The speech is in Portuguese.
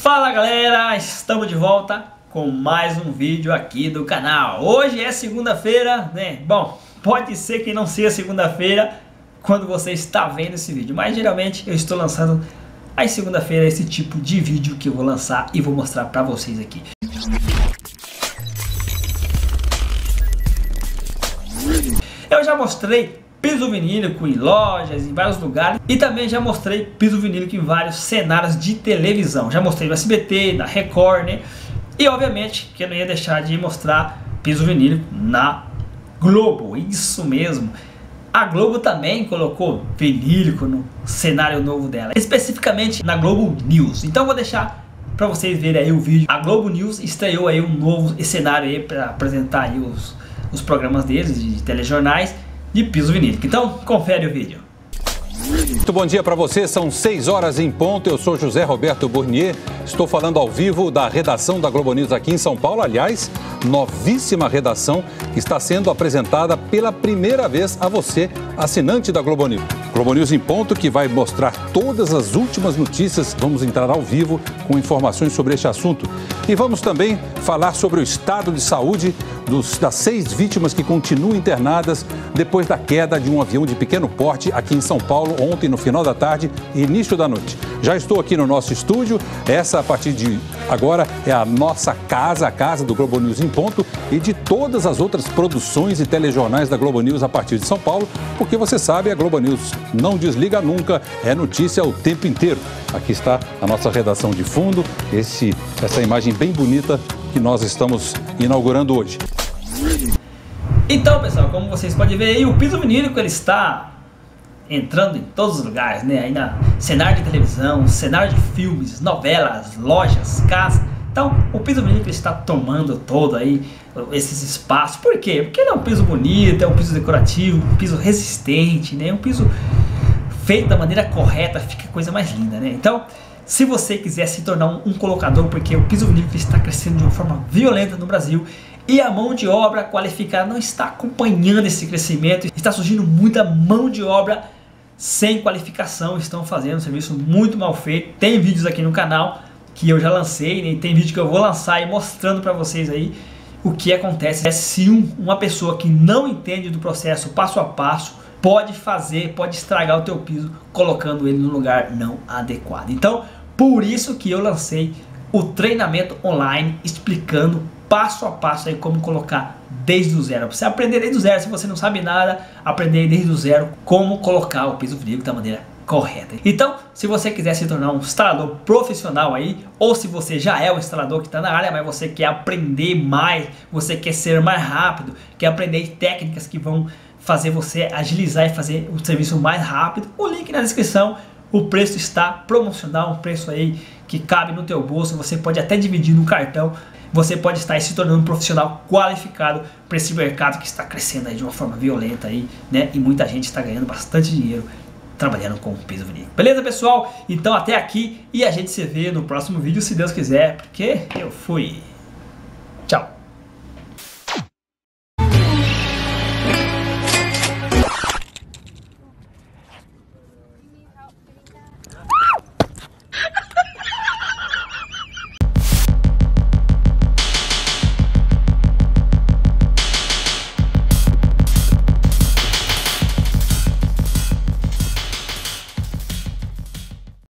Fala galera, estamos de volta com mais um vídeo aqui do canal. Hoje é segunda-feira, né? Bom, pode ser que não seja segunda-feira quando você está vendo esse vídeo, mas geralmente eu estou lançando às segunda-feira esse tipo de vídeo que eu vou lançar e vou mostrar para vocês aqui. Eu já mostrei piso vinílico em lojas, em vários lugares. E também já mostrei piso vinílico em vários cenários de televisão. Já mostrei no SBT, na Record, né? E obviamente que eu não ia deixar de mostrar piso vinílico na Globo. Isso mesmo. A Globo também colocou vinílico no cenário novo dela. Especificamente na Globo News. Então vou deixar para vocês verem aí o vídeo. A Globo News estreou aí um novo cenário aí para apresentar aí os, os programas deles de telejornais de piso vinílico. Então, confere o vídeo. Muito bom dia para você, são 6 horas em ponto. Eu sou José Roberto Burnier, estou falando ao vivo da redação da Globo News aqui em São Paulo. Aliás, novíssima redação que está sendo apresentada pela primeira vez a você, assinante da Globo News. Globo News em ponto que vai mostrar todas as últimas notícias. Vamos entrar ao vivo com informações sobre este assunto. E vamos também falar sobre o estado de saúde dos, das seis vítimas que continuam internadas depois da queda de um avião de pequeno porte aqui em São Paulo ontem no final da tarde e início da noite. Já estou aqui no nosso estúdio. Essa a partir de agora é a nossa casa, a casa do Globo News em ponto e de todas as outras produções e telejornais da Globo News a partir de São Paulo, porque você sabe, a Globo News não desliga nunca, é notícia o tempo inteiro. Aqui está a nossa redação de fundo, esse, essa imagem bem bonita que nós estamos inaugurando hoje. Então, pessoal, como vocês podem ver aí, o piso vinílico ele está entrando em todos os lugares, né? Aí na cenário de televisão, cenário de filmes, novelas, lojas, casas. Então, o piso vinílico está tomando todo aí esses espaços. Por quê? Porque ele é um piso bonito, é um piso decorativo, um piso resistente, né? Um piso feito da maneira correta, fica a coisa mais linda, né? Então, se você quiser se tornar um, um colocador, porque o piso vinílico está crescendo de uma forma violenta no Brasil, e a mão de obra qualificada não está acompanhando esse crescimento. Está surgindo muita mão de obra sem qualificação, estão fazendo um serviço muito mal feito. Tem vídeos aqui no canal que eu já lancei, né? tem vídeo que eu vou lançar e mostrando para vocês aí o que acontece é se um, uma pessoa que não entende do processo passo a passo pode fazer, pode estragar o teu piso colocando ele no lugar não adequado. Então, por isso que eu lancei o treinamento online explicando passo a passo aí como colocar desde o zero. Você aprender desde o zero, se você não sabe nada, aprender desde o zero como colocar o piso vinílico da maneira correta. Então, se você quiser se tornar um instalador profissional aí, ou se você já é um instalador que está na área, mas você quer aprender mais, você quer ser mais rápido, quer aprender técnicas que vão fazer você agilizar e fazer o serviço mais rápido, o link na descrição. O preço está promocional, um preço aí que cabe no teu bolso, você pode até dividir no cartão você pode estar se tornando um profissional qualificado para esse mercado que está crescendo aí de uma forma violenta aí, né? E muita gente está ganhando bastante dinheiro trabalhando com piso vinílico. Beleza, pessoal? Então até aqui e a gente se vê no próximo vídeo, se Deus quiser, porque eu fui.